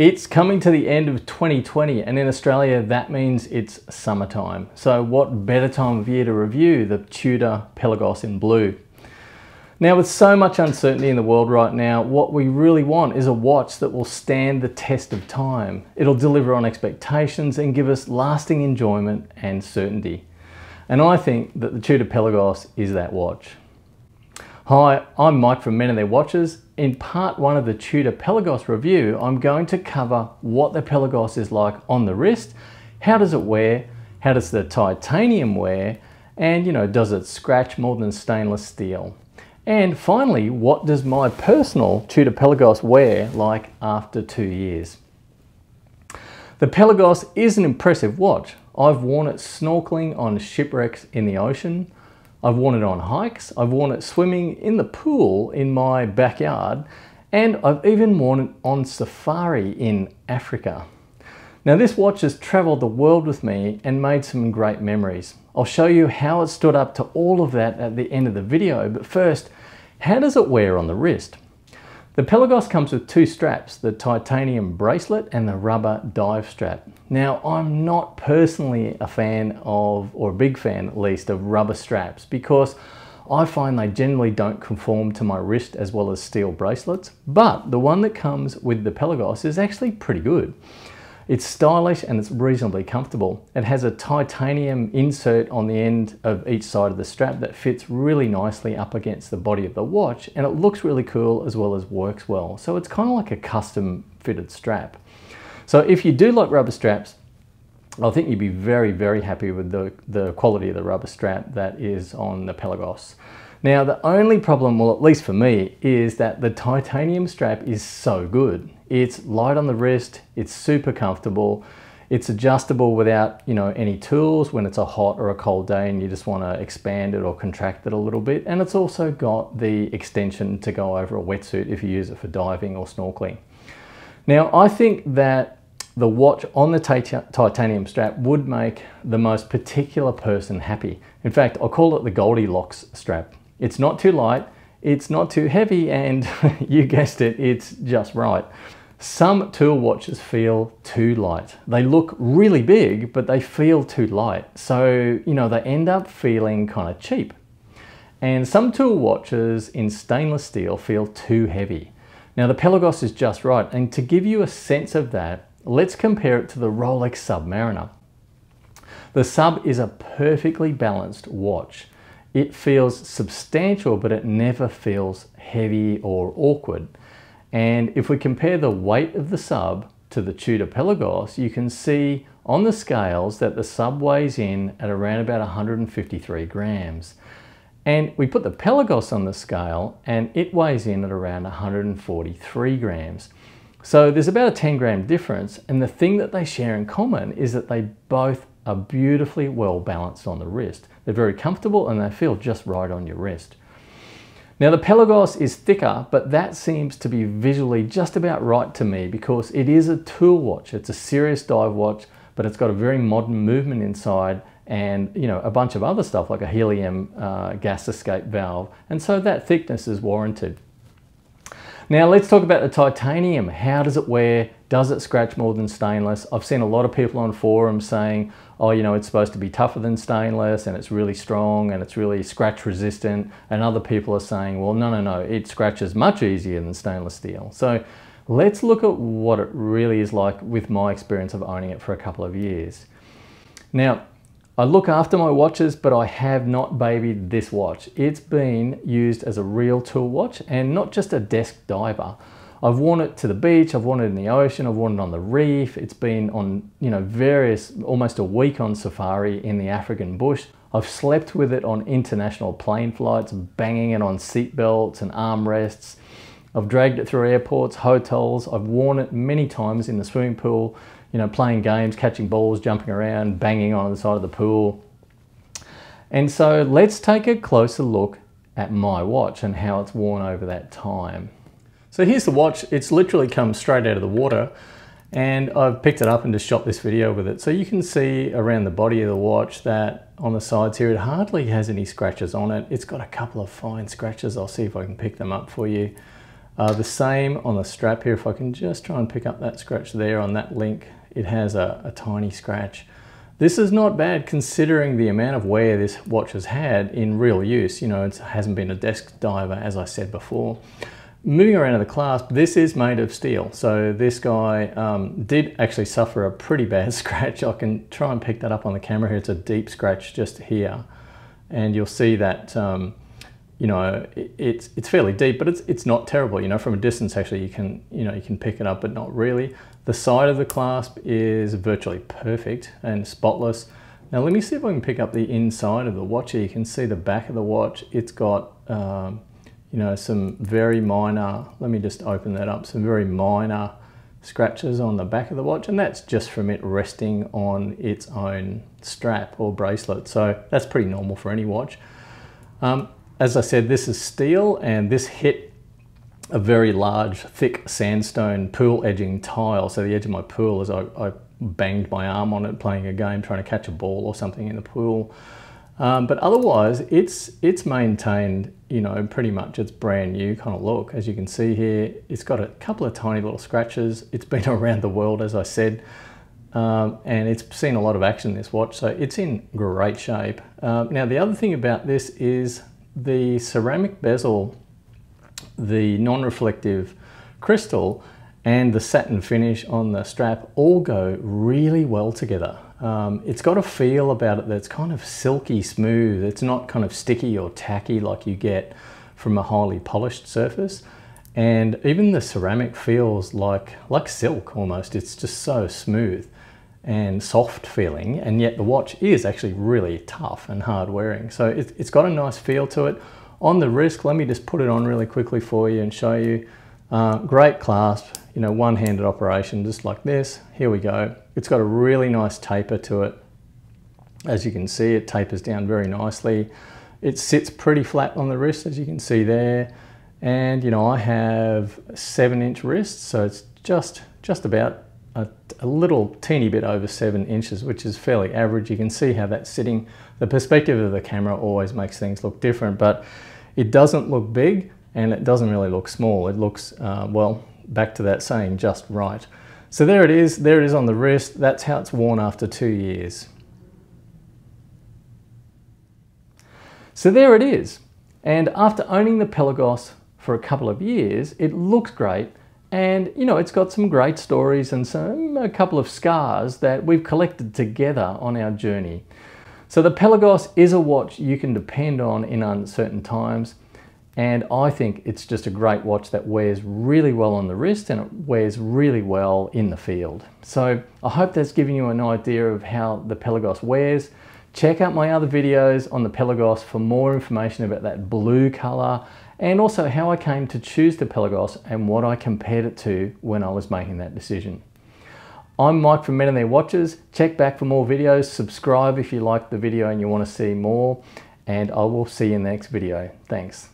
It's coming to the end of 2020 and in Australia that means it's summertime. So what better time of year to review the Tudor Pelagos in blue. Now with so much uncertainty in the world right now, what we really want is a watch that will stand the test of time. It'll deliver on expectations and give us lasting enjoyment and certainty. And I think that the Tudor Pelagos is that watch. Hi, I'm Mike from Men and Their Watches. In part one of the Tudor Pelagos review, I'm going to cover what the Pelagos is like on the wrist, how does it wear, how does the titanium wear, and you know, does it scratch more than stainless steel? And finally, what does my personal Tudor Pelagos wear like after two years? The Pelagos is an impressive watch. I've worn it snorkeling on shipwrecks in the ocean. I've worn it on hikes. I've worn it swimming in the pool in my backyard. And I've even worn it on safari in Africa. Now this watch has traveled the world with me and made some great memories. I'll show you how it stood up to all of that at the end of the video, but first, how does it wear on the wrist? The Pelagos comes with two straps, the titanium bracelet and the rubber dive strap. Now, I'm not personally a fan of, or a big fan at least, of rubber straps because I find they generally don't conform to my wrist as well as steel bracelets, but the one that comes with the Pelagos is actually pretty good. It's stylish and it's reasonably comfortable. It has a titanium insert on the end of each side of the strap that fits really nicely up against the body of the watch and it looks really cool as well as works well. So it's kind of like a custom fitted strap. So if you do like rubber straps, I think you'd be very, very happy with the, the quality of the rubber strap that is on the Pelagos. Now, the only problem, well, at least for me, is that the titanium strap is so good. It's light on the wrist, it's super comfortable, it's adjustable without, you know, any tools when it's a hot or a cold day and you just want to expand it or contract it a little bit. And it's also got the extension to go over a wetsuit if you use it for diving or snorkeling. Now, I think that the watch on the titanium strap would make the most particular person happy. In fact, I call it the Goldilocks strap. It's not too light, it's not too heavy, and you guessed it, it's just right. Some tool watches feel too light. They look really big, but they feel too light. So, you know, they end up feeling kind of cheap. And some tool watches in stainless steel feel too heavy. Now the Pelagos is just right. And to give you a sense of that, let's compare it to the Rolex Submariner. The Sub is a perfectly balanced watch. It feels substantial, but it never feels heavy or awkward. And if we compare the weight of the sub to the Tudor Pelagos, you can see on the scales that the sub weighs in at around about 153 grams. And we put the Pelagos on the scale and it weighs in at around 143 grams. So there's about a 10 gram difference. And the thing that they share in common is that they both are beautifully well balanced on the wrist. They're very comfortable and they feel just right on your wrist. Now the Pelagos is thicker, but that seems to be visually just about right to me because it is a tool watch. It's a serious dive watch, but it's got a very modern movement inside and you know a bunch of other stuff like a helium uh, gas escape valve. And so that thickness is warranted. Now let's talk about the titanium. How does it wear? Does it scratch more than stainless? I've seen a lot of people on forums saying, oh, you know, it's supposed to be tougher than stainless and it's really strong and it's really scratch resistant. And other people are saying, well, no, no, no, it scratches much easier than stainless steel. So let's look at what it really is like with my experience of owning it for a couple of years. Now, I look after my watches, but I have not babied this watch. It's been used as a real tool watch and not just a desk diver. I've worn it to the beach, I've worn it in the ocean, I've worn it on the reef. It's been on, you know, various, almost a week on safari in the African bush. I've slept with it on international plane flights, banging it on seat belts and armrests. I've dragged it through airports, hotels. I've worn it many times in the swimming pool, you know, playing games, catching balls, jumping around, banging on the side of the pool. And so let's take a closer look at my watch and how it's worn over that time. So here's the watch. It's literally come straight out of the water and I've picked it up and just shot this video with it. So you can see around the body of the watch that on the sides here, it hardly has any scratches on it. It's got a couple of fine scratches. I'll see if I can pick them up for you. Uh, the same on the strap here, if I can just try and pick up that scratch there on that link, it has a, a tiny scratch. This is not bad considering the amount of wear this watch has had in real use. You know, it hasn't been a desk diver, as I said before. Moving around to the clasp, this is made of steel. So this guy um, did actually suffer a pretty bad scratch. I can try and pick that up on the camera here. It's a deep scratch just here. And you'll see that um, you know, it's it's fairly deep, but it's it's not terrible. You know, from a distance, actually, you can you know you can pick it up, but not really. The side of the clasp is virtually perfect and spotless. Now, let me see if I can pick up the inside of the watch. Here. You can see the back of the watch. It's got um, you know some very minor. Let me just open that up. Some very minor scratches on the back of the watch, and that's just from it resting on its own strap or bracelet. So that's pretty normal for any watch. Um, as I said, this is steel and this hit a very large, thick sandstone pool edging tile. So the edge of my pool as I, I banged my arm on it playing a game, trying to catch a ball or something in the pool. Um, but otherwise, it's it's maintained, you know, pretty much its brand new kind of look. As you can see here, it's got a couple of tiny little scratches. It's been around the world, as I said, um, and it's seen a lot of action, this watch, so it's in great shape. Um, now, the other thing about this is the ceramic bezel, the non-reflective crystal, and the satin finish on the strap all go really well together. Um, it's got a feel about it that's kind of silky smooth. It's not kind of sticky or tacky like you get from a highly polished surface. And even the ceramic feels like, like silk almost. It's just so smooth and soft feeling and yet the watch is actually really tough and hard wearing so it, has got a nice feel to it on the wrist let me just put it on really quickly for you and show you uh, great clasp you know one-handed operation just like this here we go it's got a really nice taper to it as you can see it tapers down very nicely it sits pretty flat on the wrist as you can see there and you know I have seven inch wrists so it's just just about a, a, little teeny bit over seven inches, which is fairly average. You can see how that's sitting. The perspective of the camera always makes things look different, but it doesn't look big and it doesn't really look small. It looks, uh, well, back to that saying, just right. So there it is, there it is on the wrist. That's how it's worn after two years. So there it is. And after owning the Pelagos for a couple of years, it looks great and, you know, it's got some great stories and some, a couple of scars that we've collected together on our journey. So the Pelagos is a watch you can depend on in uncertain times. And I think it's just a great watch that wears really well on the wrist and it wears really well in the field. So I hope that's given you an idea of how the Pelagos wears. Check out my other videos on the Pelagos for more information about that blue color and also how I came to choose the Pelagos and what I compared it to when I was making that decision. I'm Mike from Men and Their Watches. Check back for more videos, subscribe if you like the video and you want to see more, and I will see you in the next video. Thanks.